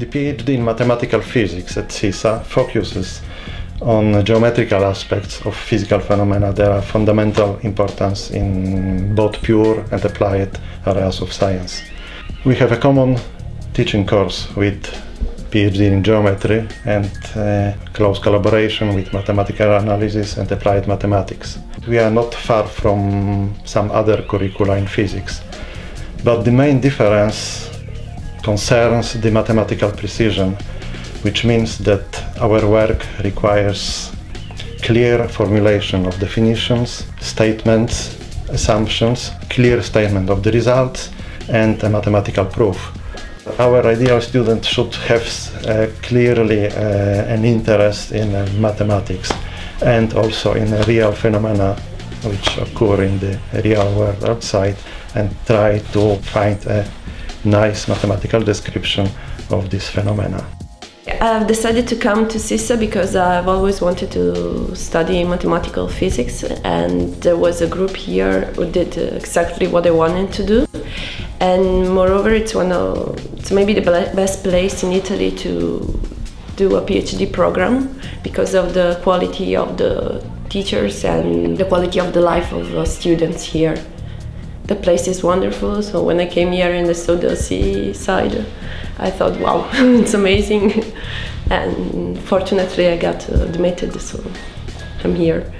The PhD in mathematical physics at SISSA focuses on geometrical aspects of physical phenomena that are fundamental importance in both pure and applied areas of science. We have a common teaching course with PhD in geometry and uh, close collaboration with mathematical analysis and applied mathematics. We are not far from some other curricula in physics, but the main difference concerns the mathematical precision which means that our work requires clear formulation of definitions, statements, assumptions, clear statement of the results, and a mathematical proof. Our ideal student should have uh, clearly uh, an interest in uh, mathematics and also in real phenomena which occur in the real world outside and try to find a nice mathematical description of this phenomena. I've decided to come to SISSA because I've always wanted to study mathematical physics, and there was a group here who did exactly what I wanted to do. And moreover, it's one of it's maybe the best place in Italy to do a PhD program because of the quality of the teachers and the quality of the life of the students here. The place is wonderful, so when I came here in the saw the seaside, I thought, wow, it's amazing. and fortunately, I got uh, admitted, so I'm here.